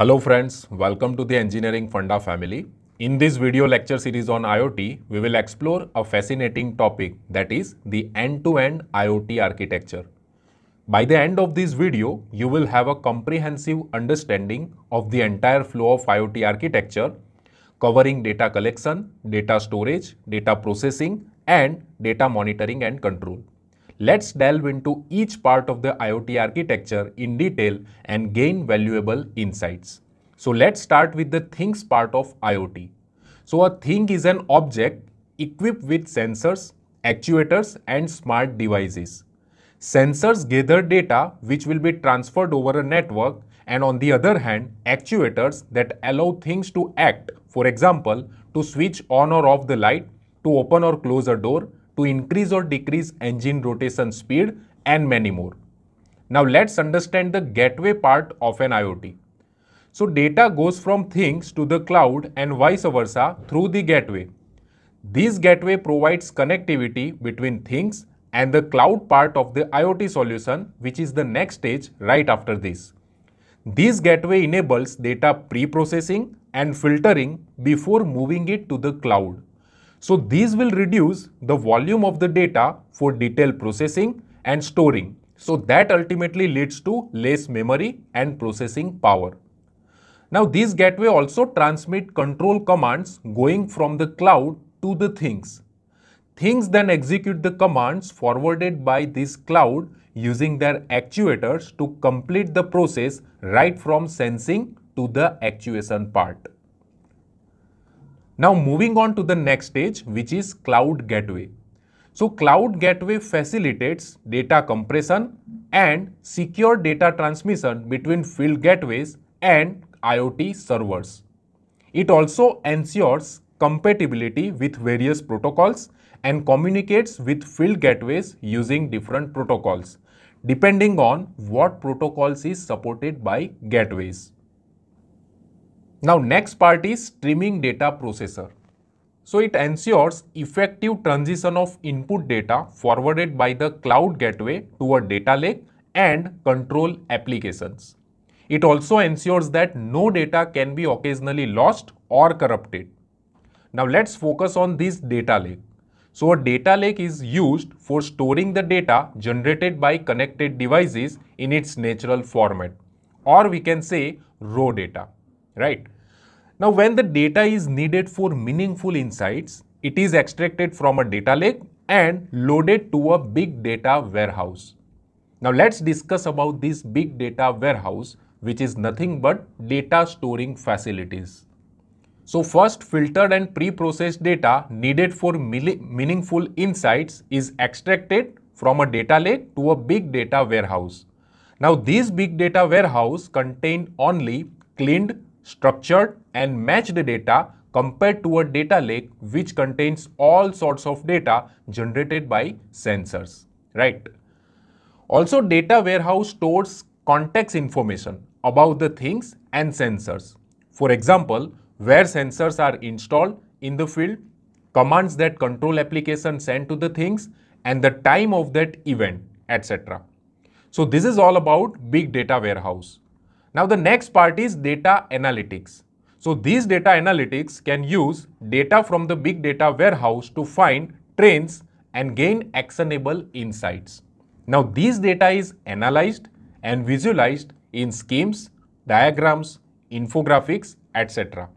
Hello friends, welcome to the Engineering Funda family. In this video lecture series on IoT, we will explore a fascinating topic that is the end-to-end IoT architecture. By the end of this video, you will have a comprehensive understanding of the entire flow of IoT architecture covering data collection, data storage, data processing and data monitoring and control. Let's delve into each part of the IoT architecture in detail and gain valuable insights. So let's start with the things part of IoT. So a thing is an object equipped with sensors, actuators and smart devices. Sensors gather data which will be transferred over a network and on the other hand, actuators that allow things to act, for example, to switch on or off the light, to open or close a door, to increase or decrease engine rotation speed and many more. Now let's understand the gateway part of an IoT. So data goes from things to the cloud and vice versa through the gateway. This gateway provides connectivity between things and the cloud part of the IoT solution which is the next stage right after this. This gateway enables data pre-processing and filtering before moving it to the cloud. So these will reduce the volume of the data for detailed processing and storing. So that ultimately leads to less memory and processing power. Now this gateway also transmit control commands going from the cloud to the things. Things then execute the commands forwarded by this cloud using their actuators to complete the process right from sensing to the actuation part. Now moving on to the next stage which is Cloud Gateway. So Cloud Gateway facilitates data compression and secure data transmission between field gateways and IoT servers. It also ensures compatibility with various protocols and communicates with field gateways using different protocols depending on what protocols is supported by gateways. Now next part is streaming data processor. So it ensures effective transition of input data forwarded by the cloud gateway to a data lake and control applications. It also ensures that no data can be occasionally lost or corrupted. Now let's focus on this data lake. So a data lake is used for storing the data generated by connected devices in its natural format or we can say raw data right? Now, when the data is needed for meaningful insights, it is extracted from a data lake and loaded to a big data warehouse. Now, let's discuss about this big data warehouse, which is nothing but data storing facilities. So first filtered and pre-processed data needed for meaningful insights is extracted from a data lake to a big data warehouse. Now this big data warehouse contain only cleaned structured and matched data compared to a data lake which contains all sorts of data generated by sensors, right? Also, data warehouse stores context information about the things and sensors. For example, where sensors are installed in the field, commands that control application send to the things, and the time of that event, etc. So this is all about big data warehouse. Now the next part is data analytics. So these data analytics can use data from the big data warehouse to find trends and gain actionable insights. Now this data is analyzed and visualized in schemes, diagrams, infographics, etc.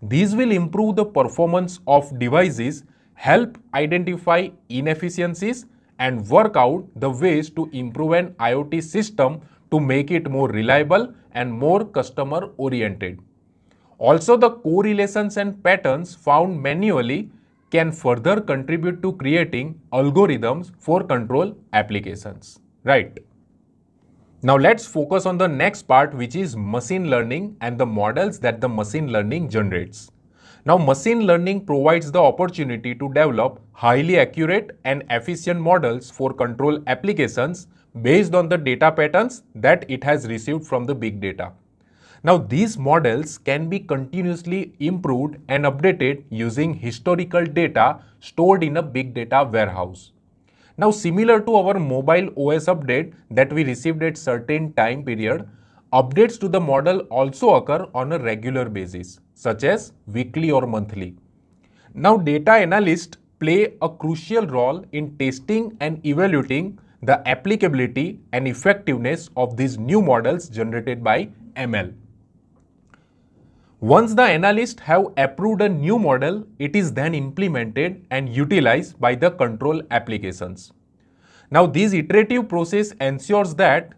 These will improve the performance of devices, help identify inefficiencies and work out the ways to improve an IoT system to make it more reliable and more customer oriented. Also, the correlations and patterns found manually can further contribute to creating algorithms for control applications. Right. Now let's focus on the next part which is machine learning and the models that the machine learning generates. Now machine learning provides the opportunity to develop highly accurate and efficient models for control applications based on the data patterns that it has received from the big data. Now these models can be continuously improved and updated using historical data stored in a big data warehouse. Now similar to our mobile OS update that we received at certain time period, Updates to the model also occur on a regular basis, such as weekly or monthly. Now, data analysts play a crucial role in testing and evaluating the applicability and effectiveness of these new models generated by ML. Once the analysts have approved a new model, it is then implemented and utilized by the control applications. Now, this iterative process ensures that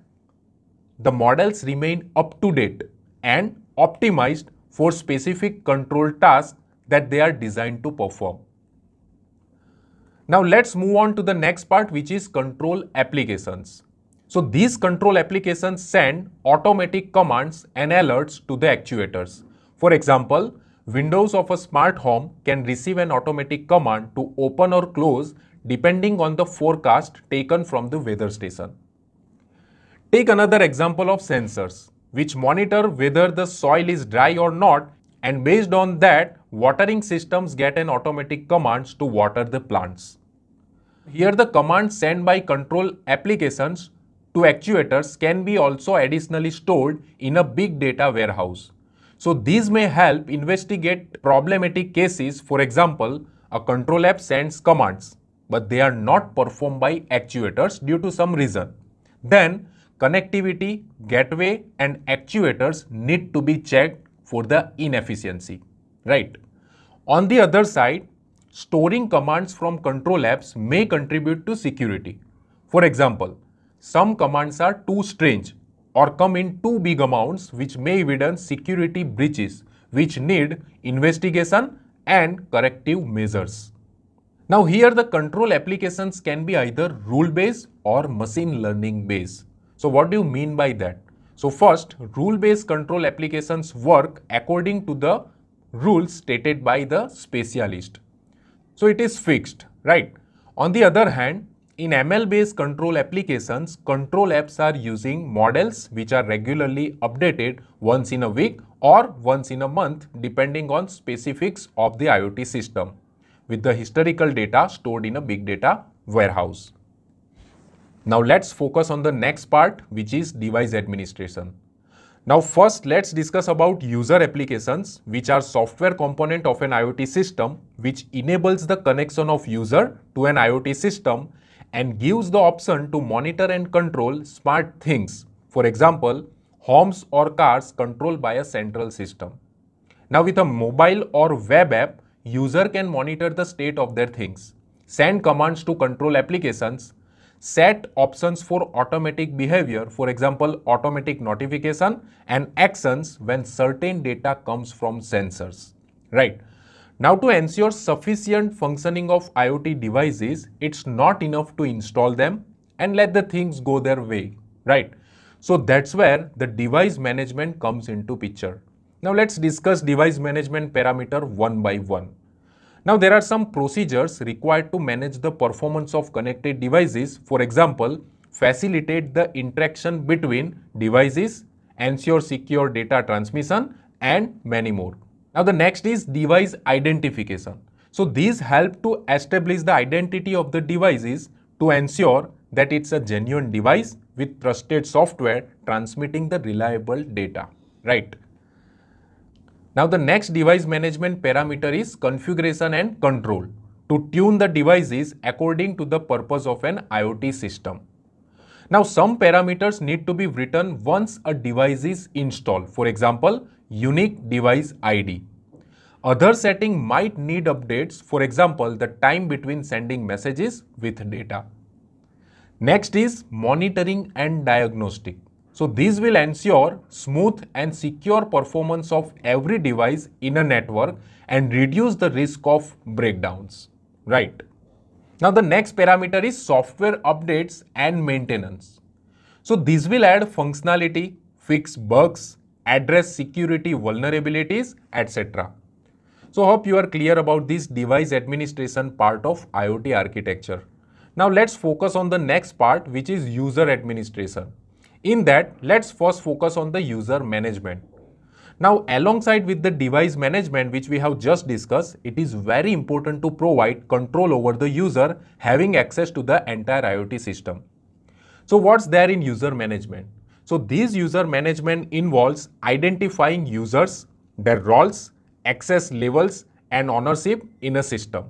the models remain up to date and optimized for specific control tasks that they are designed to perform. Now let's move on to the next part which is control applications. So these control applications send automatic commands and alerts to the actuators. For example, windows of a smart home can receive an automatic command to open or close depending on the forecast taken from the weather station. Take another example of sensors which monitor whether the soil is dry or not and based on that watering systems get an automatic commands to water the plants. Here the commands sent by control applications to actuators can be also additionally stored in a big data warehouse. So these may help investigate problematic cases. For example, a control app sends commands, but they are not performed by actuators due to some reason. Then connectivity, gateway and actuators need to be checked for the inefficiency, right? On the other side, storing commands from control apps may contribute to security. For example, some commands are too strange or come in too big amounts which may evidence security breaches which need investigation and corrective measures. Now here the control applications can be either rule-based or machine learning based. So what do you mean by that? So first, rule-based control applications work according to the rules stated by the specialist. So it is fixed, right? On the other hand, in ML-based control applications, control apps are using models which are regularly updated once in a week or once in a month depending on specifics of the IoT system with the historical data stored in a big data warehouse. Now let's focus on the next part which is device administration. Now first let's discuss about user applications which are software component of an IoT system which enables the connection of user to an IoT system and gives the option to monitor and control smart things. For example, homes or cars controlled by a central system. Now with a mobile or web app, user can monitor the state of their things, send commands to control applications, set options for automatic behavior, for example, automatic notification and actions when certain data comes from sensors, right? Now to ensure sufficient functioning of IoT devices, it's not enough to install them and let the things go their way, right? So that's where the device management comes into picture. Now let's discuss device management parameter one by one. Now there are some procedures required to manage the performance of connected devices. For example, facilitate the interaction between devices, ensure secure data transmission and many more. Now the next is device identification. So these help to establish the identity of the devices to ensure that it's a genuine device with trusted software transmitting the reliable data, right? Now the next device management parameter is configuration and control to tune the devices according to the purpose of an IoT system. Now some parameters need to be written once a device is installed. For example, unique device ID. Other setting might need updates, for example, the time between sending messages with data. Next is monitoring and diagnostic. So these will ensure smooth and secure performance of every device in a network and reduce the risk of breakdowns, right? Now the next parameter is software updates and maintenance. So these will add functionality, fix bugs, address security vulnerabilities, etc. So hope you are clear about this device administration part of IoT architecture. Now let's focus on the next part which is user administration. In that, let's first focus on the user management. Now, alongside with the device management which we have just discussed, it is very important to provide control over the user having access to the entire IoT system. So what's there in user management? So this user management involves identifying users, their roles, access levels and ownership in a system.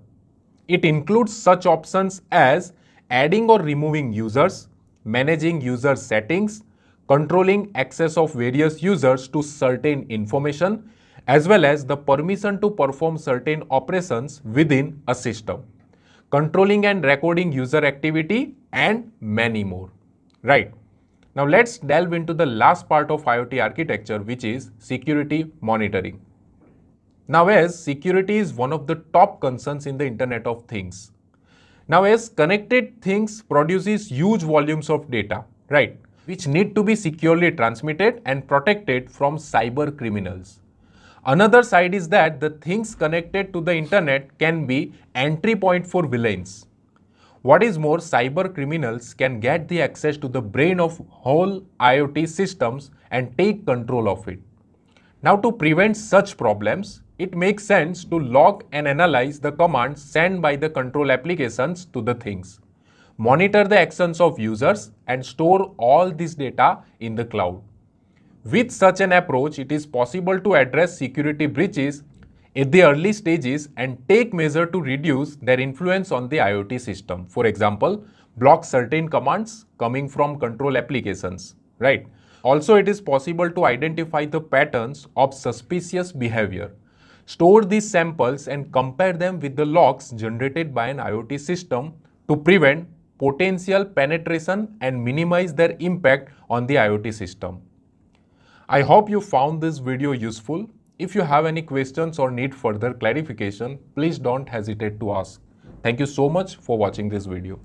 It includes such options as adding or removing users, managing user settings, controlling access of various users to certain information, as well as the permission to perform certain operations within a system, controlling and recording user activity, and many more. Right. Now let's delve into the last part of IoT architecture, which is security monitoring. Now as security is one of the top concerns in the Internet of Things. Now as connected things produces huge volumes of data, right, which need to be securely transmitted and protected from cyber criminals. Another side is that the things connected to the internet can be entry point for villains. What is more, cyber criminals can get the access to the brain of whole IoT systems and take control of it. Now to prevent such problems, it makes sense to log and analyze the commands sent by the control applications to the things. Monitor the actions of users and store all this data in the cloud. With such an approach, it is possible to address security breaches at the early stages and take measure to reduce their influence on the IoT system. For example, block certain commands coming from control applications, right? Also, it is possible to identify the patterns of suspicious behavior Store these samples and compare them with the logs generated by an IoT system to prevent potential penetration and minimize their impact on the IoT system. I hope you found this video useful. If you have any questions or need further clarification, please don't hesitate to ask. Thank you so much for watching this video.